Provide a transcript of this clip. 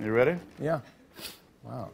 You ready? Yeah. Wow.